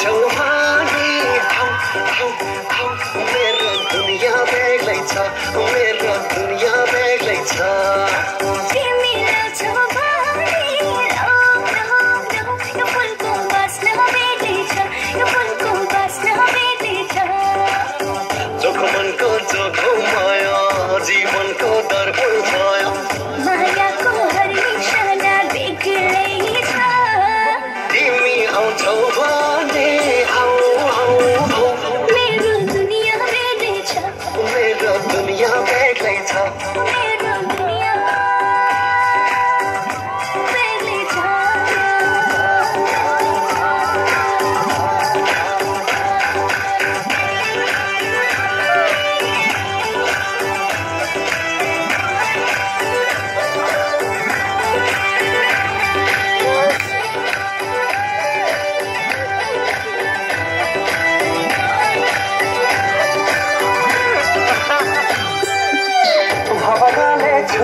छौ हामी आऊ मेरो दुनियाँ बेग्लै छ मेरो दुनियाँ बेग्लै छ।